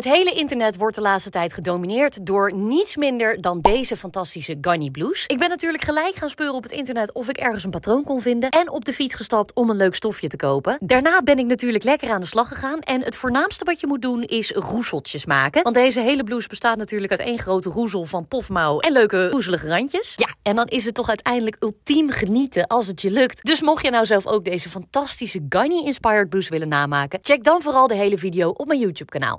Het hele internet wordt de laatste tijd gedomineerd door niets minder dan deze fantastische Gunny Blues. Ik ben natuurlijk gelijk gaan speuren op het internet of ik ergens een patroon kon vinden en op de fiets gestapt om een leuk stofje te kopen. Daarna ben ik natuurlijk lekker aan de slag gegaan en het voornaamste wat je moet doen is roeseltjes maken. Want deze hele blouse bestaat natuurlijk uit één grote roezel van pofmouw en leuke roezelige randjes. Ja, en dan is het toch uiteindelijk ultiem genieten als het je lukt. Dus mocht je nou zelf ook deze fantastische Gunny inspired blouse willen namaken, check dan vooral de hele video op mijn YouTube kanaal.